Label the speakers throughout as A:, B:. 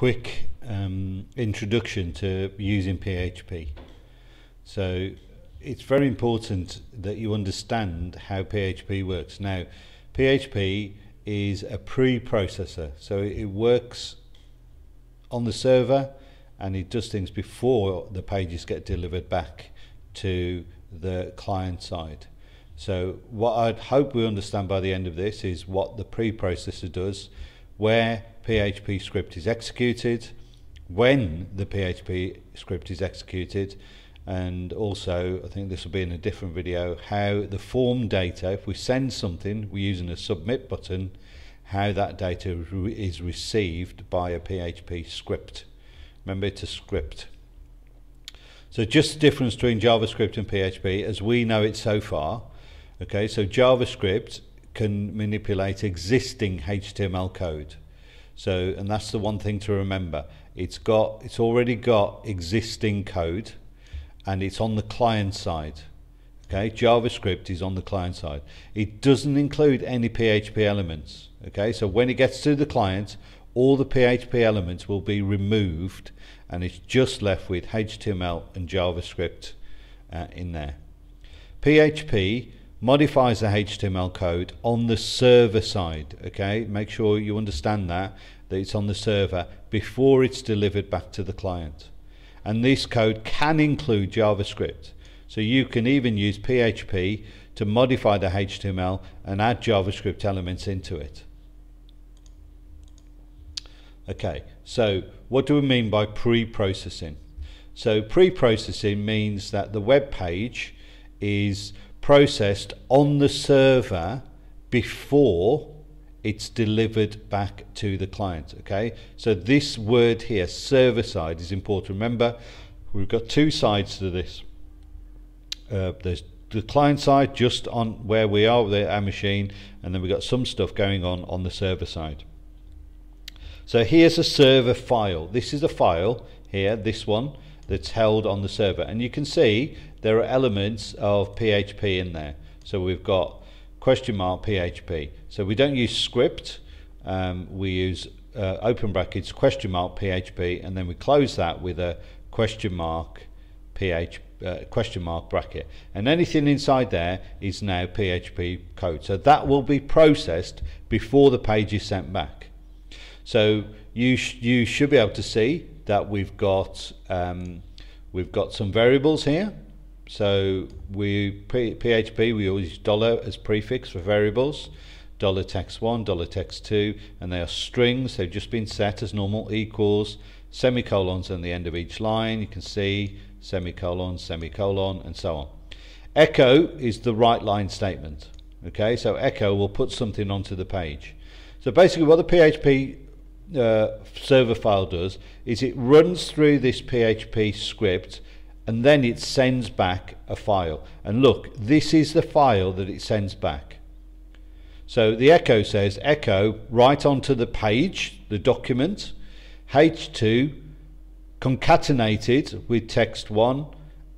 A: quick um, introduction to using PHP. So it's very important that you understand how PHP works. Now, PHP is a pre-processor, so it works on the server and it does things before the pages get delivered back to the client side. So what I'd hope we understand by the end of this is what the preprocessor does, where PHP script is executed, when the PHP script is executed, and also I think this will be in a different video how the form data if we send something we're using a submit button how that data is received by a PHP script. Remember it's a script. So just the difference between JavaScript and PHP as we know it so far okay so JavaScript can manipulate existing HTML code so and that's the one thing to remember it's got it's already got existing code and it's on the client side. Okay, JavaScript is on the client side. It doesn't include any PHP elements. Okay, so when it gets to the client, all the PHP elements will be removed and it's just left with HTML and JavaScript uh, in there. PHP modifies the HTML code on the server side. Okay, make sure you understand that, that it's on the server before it's delivered back to the client and this code can include JavaScript. So you can even use PHP to modify the HTML and add JavaScript elements into it. Okay, so what do we mean by pre-processing? So pre-processing means that the web page is processed on the server before it's delivered back to the client okay? So this word here server side is important. Remember we've got two sides to this. Uh, there's the client side just on where we are with our machine and then we've got some stuff going on on the server side. So here's a server file. This is a file here this one that's held on the server. And you can see there are elements of PHP in there. So we've got question mark PHP. So we don't use script, um, we use uh, open brackets question mark PHP and then we close that with a question mark PHP uh, question mark bracket. And anything inside there is now PHP code. So that will be processed before the page is sent back. So you sh you should be able to see that we've got um, we've got some variables here so we PHP we always use dollar as prefix for variables. Dollar text one, dollar text two, and they are strings. They've just been set as normal equals semicolons on the end of each line. You can see semicolon, semicolon, and so on. Echo is the write line statement. Okay, so echo will put something onto the page. So basically, what the PHP uh, server file does is it runs through this PHP script and then it sends back a file. And look, this is the file that it sends back. So the echo says echo right onto the page, the document, h2 concatenated with text 1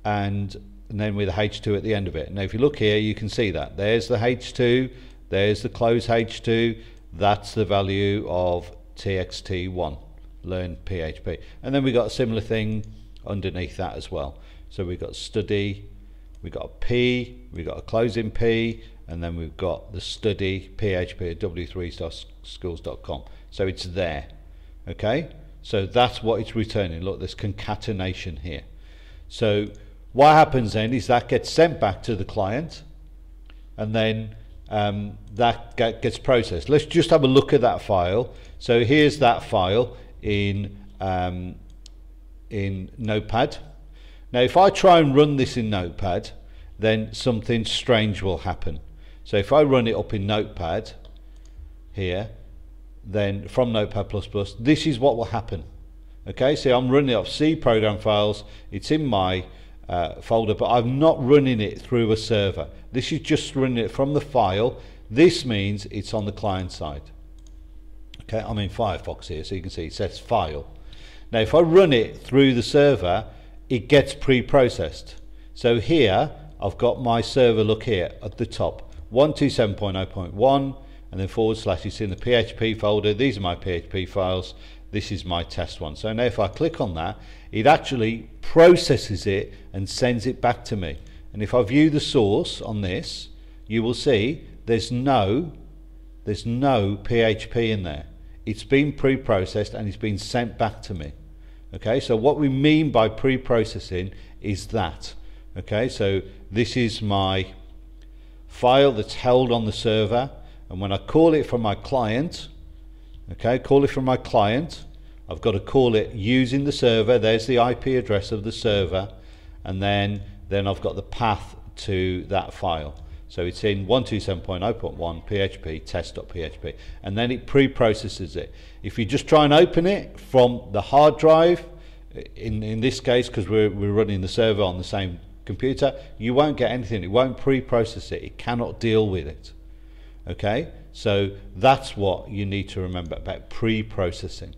A: and, and then with h2 at the end of it. Now if you look here you can see that. There's the h2, there's the close h2, that's the value of txt1, learn PHP. And then we got a similar thing underneath that as well. So we've got study, we've got a P, we've got a closing P, and then we've got the study PHP at w3schools.com. So it's there. Okay? So that's what it's returning. Look, there's concatenation here. So what happens then is that gets sent back to the client, and then um, that gets processed. Let's just have a look at that file. So here's that file in um, in Notepad. Now if I try and run this in Notepad then something strange will happen. So if I run it up in Notepad here then from Notepad++ plus this is what will happen. Okay, so I'm running it off C program files, it's in my uh, folder but I'm not running it through a server. This is just running it from the file. This means it's on the client side. Okay, I'm in Firefox here so you can see it says file. Now if I run it through the server it gets pre-processed. So here I've got my server look here at the top 127.0.1 and then forward slash it's in the PHP folder these are my PHP files this is my test one. So now if I click on that, it actually processes it and sends it back to me. And if I view the source on this, you will see there's no there's no PHP in there. It's been pre-processed and it's been sent back to me. Okay, so what we mean by pre-processing is that. Okay, so this is my file that's held on the server and when I call it from my client, okay, call it from my client, I've got to call it using the server, there's the IP address of the server and then then I've got the path to that file. So it's in 127.0.1 PHP test.php and then it pre-processes it. If you just try and open it from the hard drive, in, in this case because we're, we're running the server on the same computer, you won't get anything. It won't pre-process it. It cannot deal with it. Okay? So that's what you need to remember about pre-processing.